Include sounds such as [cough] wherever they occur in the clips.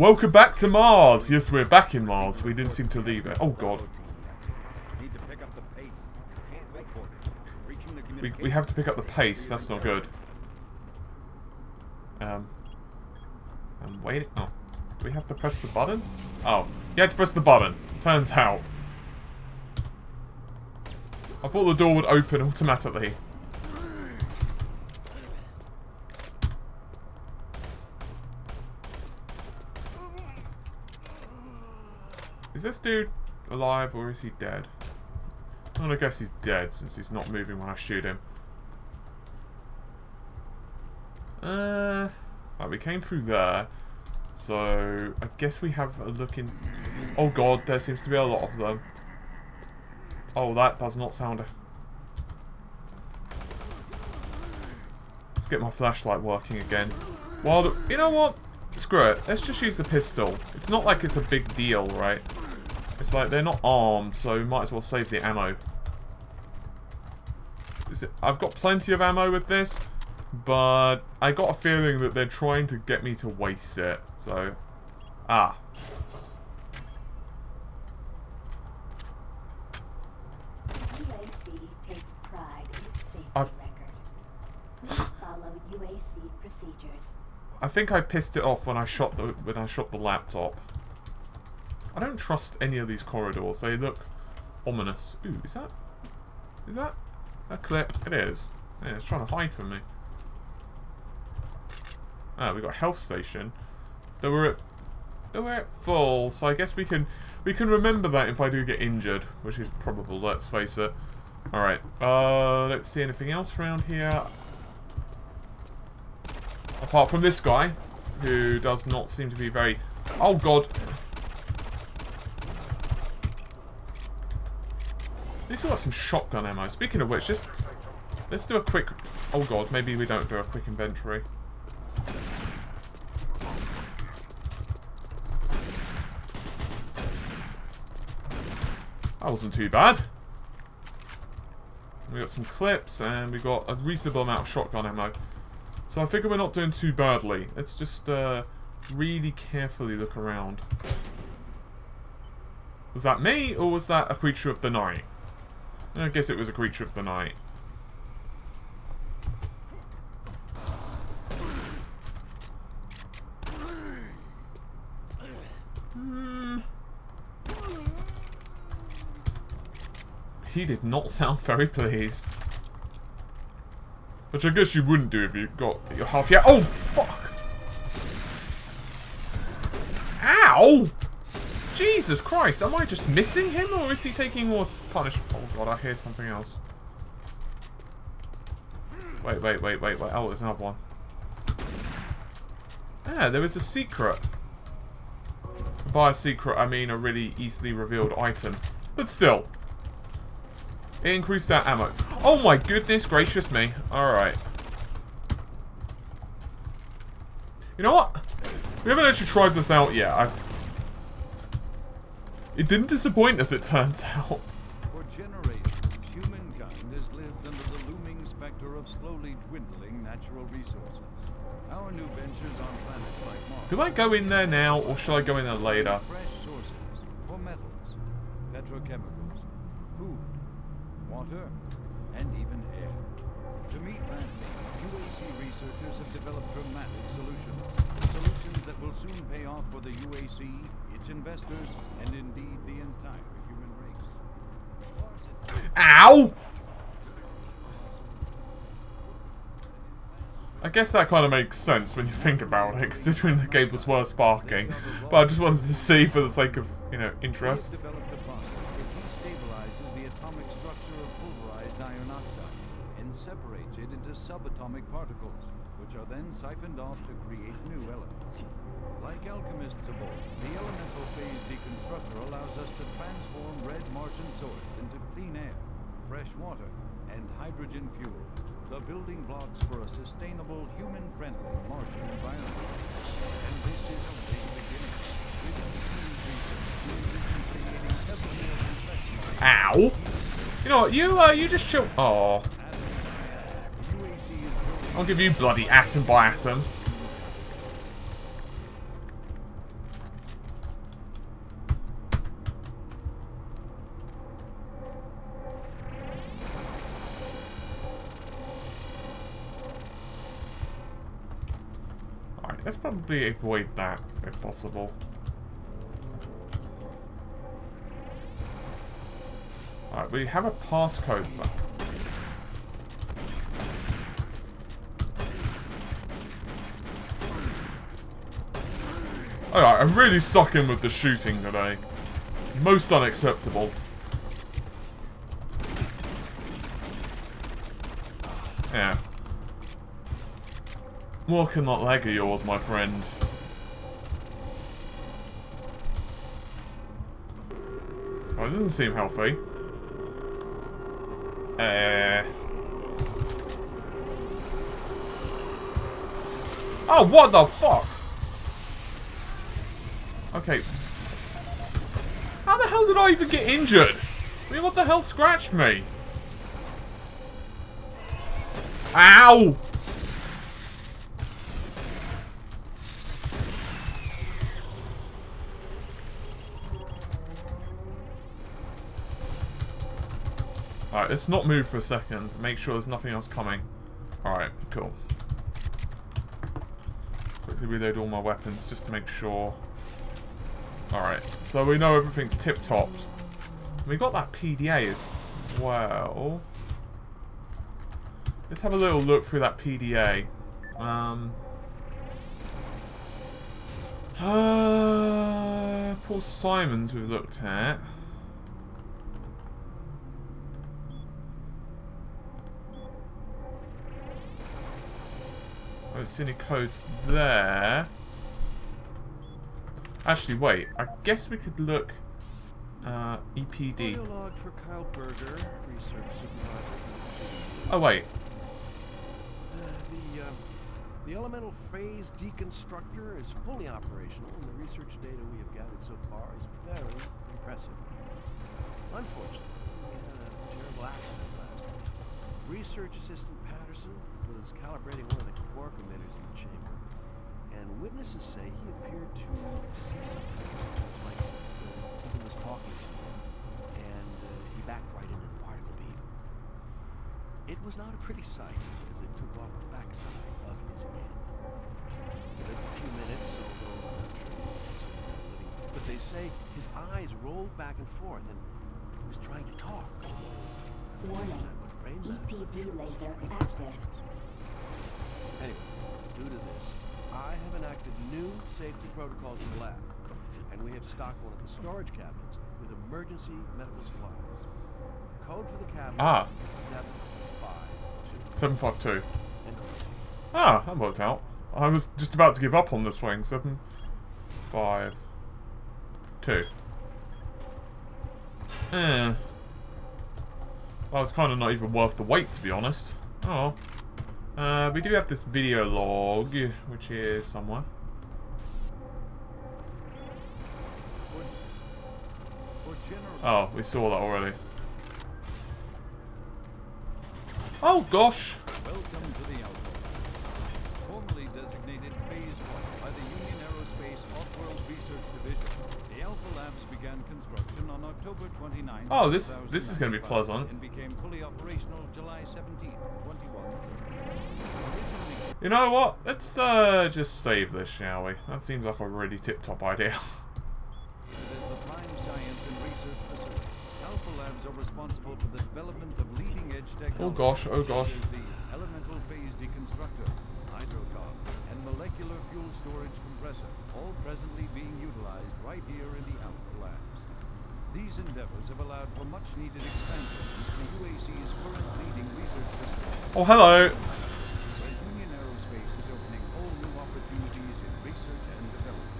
Welcome back to Mars! Yes, we're back in Mars. We didn't seem to leave it. Oh, God. We, we have to pick up the pace. That's not good. Um, I'm waiting. Oh. Do we have to press the button? Oh. You had to press the button. Turns out. I thought the door would open automatically. Is this dude alive or is he dead? I'm gonna guess he's dead since he's not moving when I shoot him. Uh, right, we came through there. So, I guess we have a look in... Oh god, there seems to be a lot of them. Oh, that does not sound... Let's get my flashlight working again. Well, you know what? Screw it. Let's just use the pistol. It's not like it's a big deal, right? It's like they're not armed, so we might as well save the ammo. It, I've got plenty of ammo with this, but I got a feeling that they're trying to get me to waste it. So, ah. UAC takes pride in its I've- record. Please follow UAC procedures. I think I pissed it off when I shot the when I shot the laptop. I don't trust any of these corridors. They look ominous. Ooh, is that is that a clip? It is. Yeah, it's trying to hide from me. Ah, we've got a health station. Though we're at though we're at full, so I guess we can we can remember that if I do get injured, which is probable. Let's face it. All right. Uh, let's see anything else around here. Apart from this guy, who does not seem to be very... Oh, God. Least we got some shotgun ammo. Speaking of which, just... Let's do a quick... Oh, God. Maybe we don't do a quick inventory. That wasn't too bad. We got some clips, and we got a reasonable amount of shotgun ammo. So I figure we're not doing too badly. Let's just uh, really carefully look around. Was that me, or was that a creature of the night? I guess it was a creature of the night. Hmm. He did not sound very pleased. Which I guess you wouldn't do if you got your half yeah. Oh fuck! Ow! Jesus Christ, am I just missing him or is he taking more punishment? Oh god, I hear something else. Wait, wait, wait, wait, wait. Oh, there's another one. Ah, there was a secret. By a secret, I mean a really easily revealed item. But still. It increased our ammo. Oh my goodness gracious me. Alright. You know what? We haven't actually tried this out yet. I've... It didn't disappoint us, it turns out. For generations, humankind has lived under the looming specter of slowly dwindling natural resources. Our new ventures on planets like Mars Do I go in there now, or shall I go in there later? fresh sources for metals, petrochemicals, food, water, and even air. To meet that need, UAC researchers have developed dramatic solutions. Solutions that will soon pay off for the UAC, its investors, and indeed the entire human race. Ow! I guess that kind of makes sense when you think about it, considering the cables were sparking. But I just wanted to see for the sake of, you know, interest. We've developed a process that destabilizes the atomic structure of pulverized iron oxide and separates it into subatomic particles, which are then siphoned off to create new elements. Like alchemists of old, the elemental phase deconstructor allows us to transform red Martian soil into clean air, fresh water, and hydrogen fuel, the building blocks for a sustainable, human-friendly Martian environment. And this is a big beginning. Ow! You know what, you, uh, you just chill. Oh, I'll give you bloody atom by atom. Alright, let's probably avoid that if possible. Alright, we have a passcode. But Alright, I'm really sucking with the shooting today. Most unacceptable. Yeah. Walking that leg of yours, my friend. Oh, it doesn't seem healthy. Uh. Oh, what the fuck? Okay. How the hell did I even get injured? I mean, what the hell scratched me? Ow! Alright, let's not move for a second. Make sure there's nothing else coming. Alright, cool. Quickly reload all my weapons just to make sure. Alright, so we know everything's tip-topped. We got that PDA as well. Let's have a little look through that PDA. Um... Uh, Paul Simons we've looked at. I don't see any codes there. Actually, wait. I guess we could look... Uh, EPD. For Kyle Berger, research. Oh, wait. Uh, the, uh, the elemental phase deconstructor is fully operational, and the research data we have gathered so far is very impressive. Unfortunately, we had a terrible accident last week. Research assistant Patterson was calibrating one of the core emitters in the chamber, and witnesses say he appeared to see something. Like uh, something was talking to him, and uh, he backed right into the particle beam. It was not a pretty sight as it took off the backside of his head. It took a few minutes, although I'm not sure was living. But they say his eyes rolled back and forth and he was trying to talk. Warning. EPD laser active. Anyway, due to this, I have enacted new safety protocols in the lab, and we have stocked one of the storage cabinets with emergency medical supplies. Code for the cabinet Ah. is 752. 752. Ah, that worked out. I was just about to give up on this thing. Seven, five, two. Eh. Well, it's kind of not even worth the wait, to be honest. Oh. Uh, we do have this video log, which is somewhere. Oh, we saw that already. Oh, gosh. Welcome to the Alpha. Formerly designated Phase 1 by the Union Aerospace Off-World Research Division, the Alpha Labs began construction on October 29, Oh, this- this is gonna be 1995, pleasant. And became fully operational July 17, 21. You know what? Let's uh, just save this, shall we? That seems like a really tip-top idea. [laughs] It is the prime science and research facility. Alpha Labs are responsible for the development of leading-edge technology. Oh gosh, oh gosh. elemental phase deconstructor, hydrocarbon, and molecular fuel storage compressor, all presently being utilized right here in the Alpha Labs. These endeavors have allowed for much-needed expansion into the UAC's current leading research facility. Oh, hello. Where Union Aerospace is opening whole new opportunities in research and development.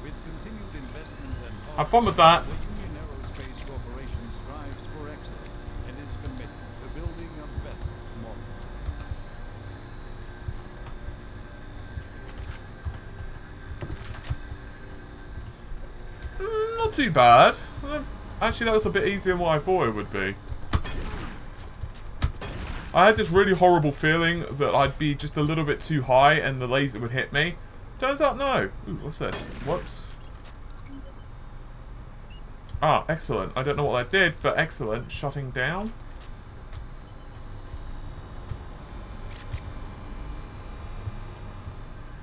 With continued investment and Have fun with that. the Union Aerospace Corporation strives for excellence and is committed to building a better tomorrow. Mm, not too bad. Actually, that was a bit easier than what I thought it would be. I had this really horrible feeling that I'd be just a little bit too high and the laser would hit me. Turns out, no. Ooh, what's this? Whoops. Ah, excellent. I don't know what that did, but excellent. Shutting down.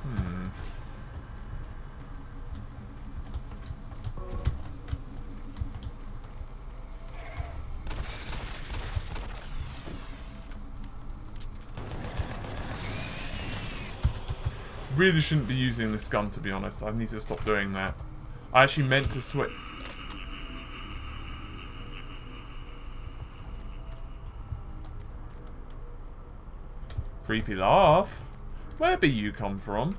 Hmm. Really shouldn't be using this gun, to be honest. I need to stop doing that. I actually meant to switch... Creepy laugh. Where be you come from?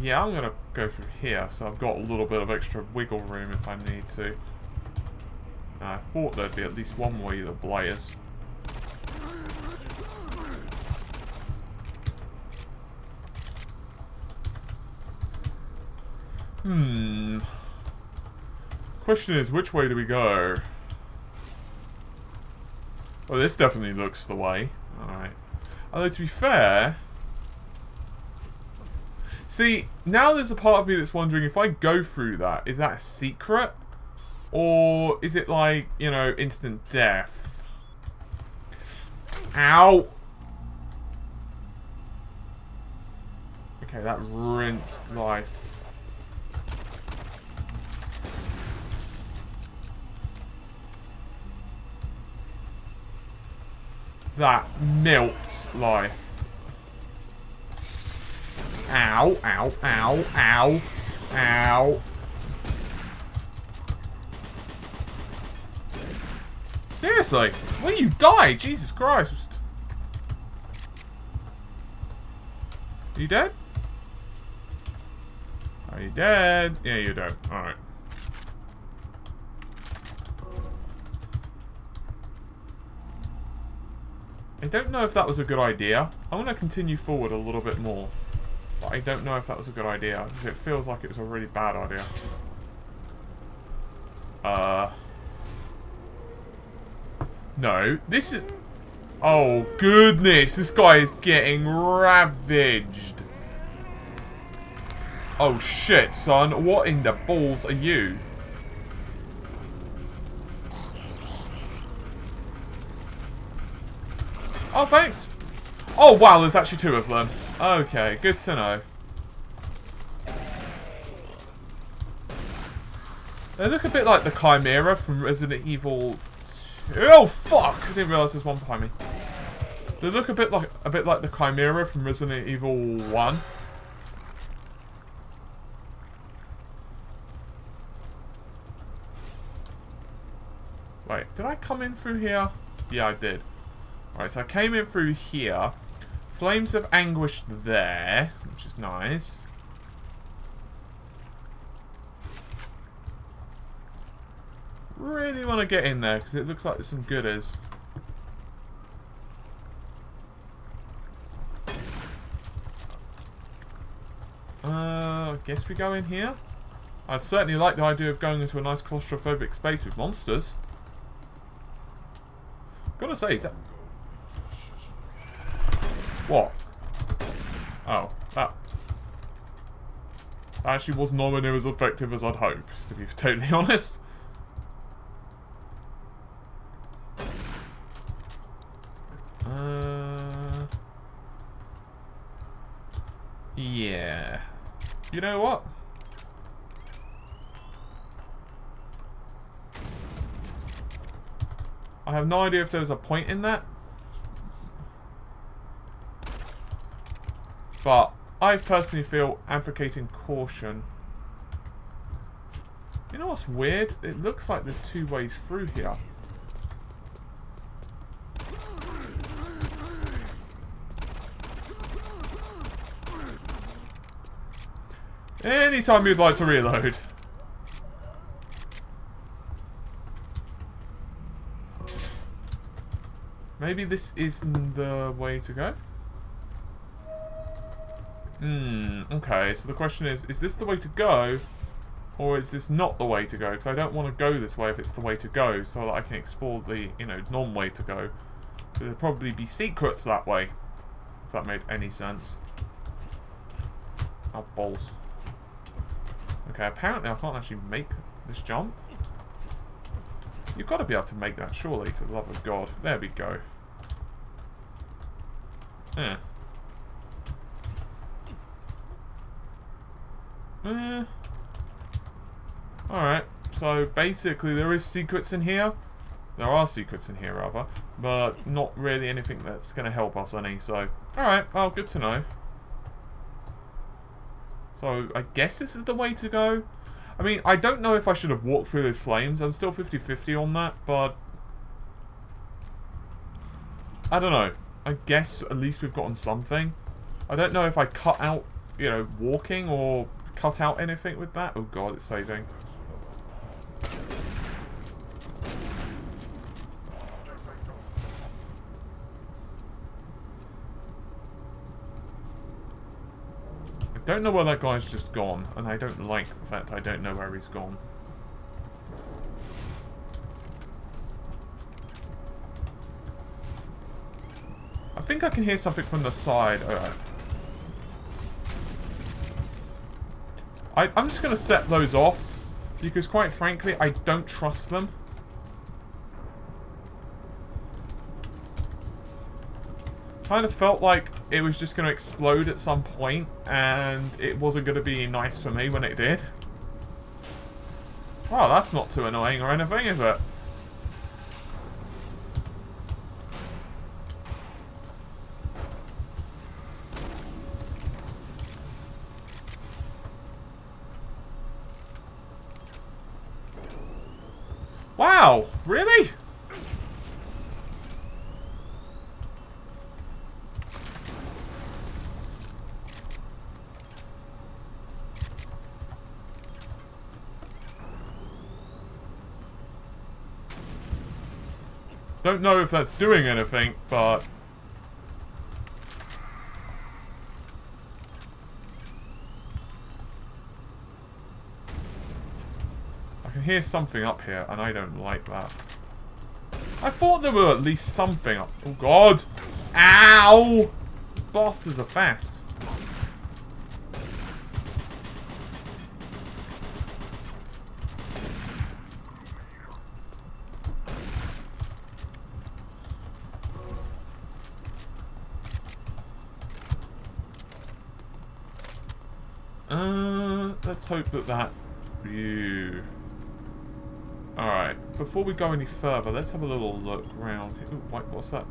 Yeah, I'm gonna go through here, so I've got a little bit of extra wiggle room if I need to. I thought there'd be at least one way the blighters. Hmm. Question is, which way do we go? Well, this definitely looks the way. Alright. Although, to be fair... See, now there's a part of me that's wondering if I go through that, is that a secret? Or is it like, you know, instant death? Ow! Okay, that rinsed life. That milked life. Ow, ow, ow, ow, ow. Seriously? Will you die? Jesus Christ. Are you dead? Are you dead? Yeah, you're dead. Alright. I don't know if that was a good idea. I'm to continue forward a little bit more. But I don't know if that was a good idea. Because it feels like it was a really bad idea. Uh... No, this is... Oh, goodness. This guy is getting ravaged. Oh, shit, son. What in the balls are you? Oh, thanks. Oh, wow, there's actually two of them. Okay, good to know. They look a bit like the Chimera from Resident Evil... 2. Oh, fuck! I didn't realise there's one behind me. They look a bit like a bit like the Chimera from Resident Evil 1. Wait, did I come in through here? Yeah, I did. Alright, so I came in through here. Flames of Anguish there, which is nice. Really want to get in there, because it looks like there's some goodies. Uh, I guess we go in here. I'd certainly like the idea of going into a nice claustrophobic space with monsters. Gotta say, what? Oh, that... Actually was nowhere near as effective as I'd hoped, to be [laughs] totally honest. Uh... Yeah. You know what? I have no idea if there was a point in that, But I personally feel advocating caution. You know what's weird? It looks like there's two ways through here. Anytime you'd like to reload. Maybe this isn't the way to go? Hmm, okay, so the question is, is this the way to go? Or is this not the way to go? Because I don't want to go this way if it's the way to go, so that I can explore the, you know, non-way to go. There'd probably be secrets that way, if that made any sense. Oh, balls. Okay, apparently I can't actually make this jump. You've got to be able to make that, surely, to the love of God. There we go. Yeah. Eh. Alright, so basically there is secrets in here. There are secrets in here, rather. But not really anything that's going to help us any, so... Alright, well, good to know. So, I guess this is the way to go. I mean, I don't know if I should have walked through those flames. I'm still 50-50 on that, but... I don't know. I guess at least we've gotten something. I don't know if I cut out, you know, walking or cut out anything with that. Oh god, it's saving. I don't know where that guy's just gone, and I don't like the fact I don't know where he's gone. I think I can hear something from the side. I, I'm just going to set those off. Because quite frankly, I don't trust them. Kind of felt like it was just going to explode at some point, and it wasn't going to be nice for me when it did. Well, that's not too annoying or anything, is it? Wow, really? I don't know if that's doing anything, but... I can hear something up here, and I don't like that. I thought there were at least something up... Oh, God! Ow! Bastards are fast. Uh, let's hope that that view. Alright, before we go any further, let's have a little look around. Ooh, wait, what's that?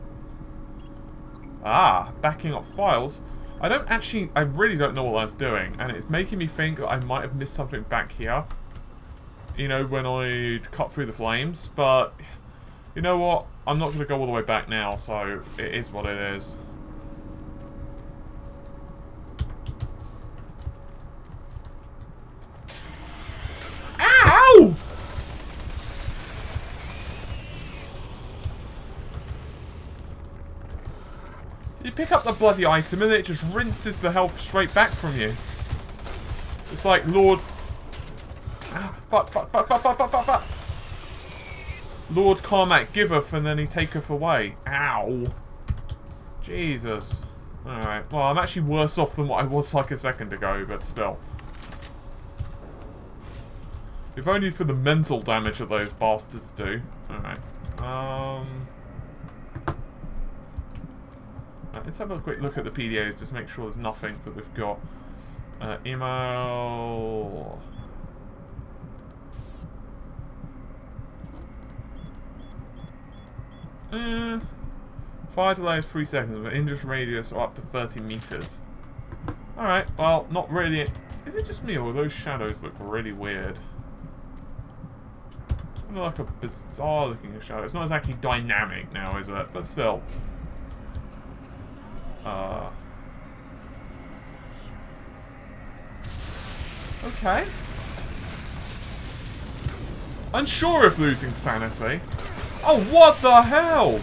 Ah, backing up files. I don't actually, I really don't know what that's doing, and it's making me think that I might have missed something back here. You know, when I cut through the flames, but you know what? I'm not going to go all the way back now, so it is what it is. Ow! You pick up the bloody item and it just rinses the health straight back from you. It's like Lord... Ah, fuck, fuck, fuck, fuck, fuck, fuck, fuck, fuck. Lord Carmack giveth and then he taketh away. Ow. Jesus. Alright, well I'm actually worse off than what I was like a second ago, but still. If only for the mental damage that those bastards do. Alright. Um... Right, let's have a quick look at the PDAs, just make sure there's nothing that we've got. Uh, email... Uh, fire delay is 3 seconds, but injust radius or up to 30 meters. Alright, well, not really... Is it just me, or those shadows look really weird? Kind of like a bizarre looking shadow. It's not exactly dynamic now, is it? But still. Uh. Okay. Unsure if losing sanity. Oh, what the hell?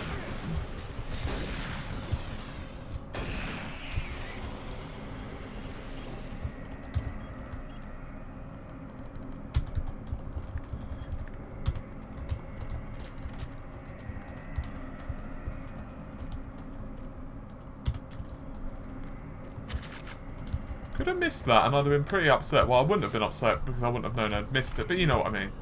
Could have missed that and I'd have been pretty upset. Well, I wouldn't have been upset because I wouldn't have known I'd missed it, but you know what I mean.